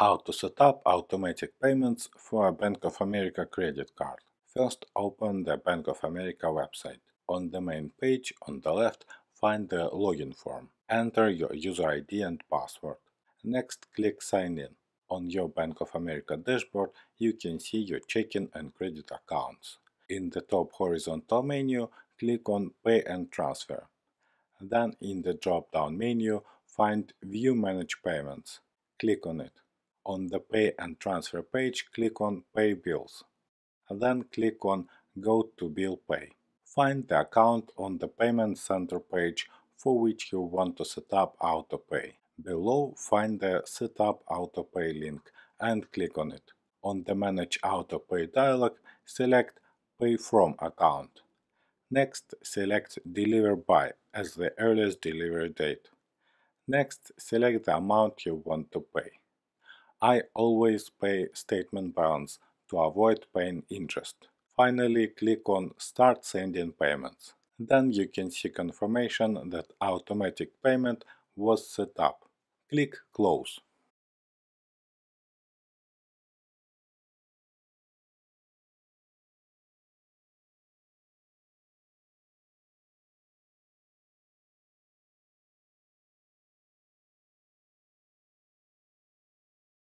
How to set up automatic payments for a Bank of America credit card. First open the Bank of America website. On the main page on the left find the login form. Enter your user ID and password. Next click sign in. On your Bank of America dashboard you can see your checking and credit accounts. In the top horizontal menu click on Pay and Transfer. Then in the drop-down menu find View Manage Payments. Click on it. On the Pay and Transfer page, click on Pay Bills. and Then click on Go to Bill Pay. Find the account on the Payment Center page for which you want to set up AutoPay. Below, find the Set up AutoPay link and click on it. On the Manage AutoPay dialog, select Pay From account. Next, select Deliver By as the earliest delivery date. Next, select the amount you want to pay. I always pay statement balance to avoid paying interest. Finally, click on Start sending payments. Then you can see confirmation that automatic payment was set up. Click Close.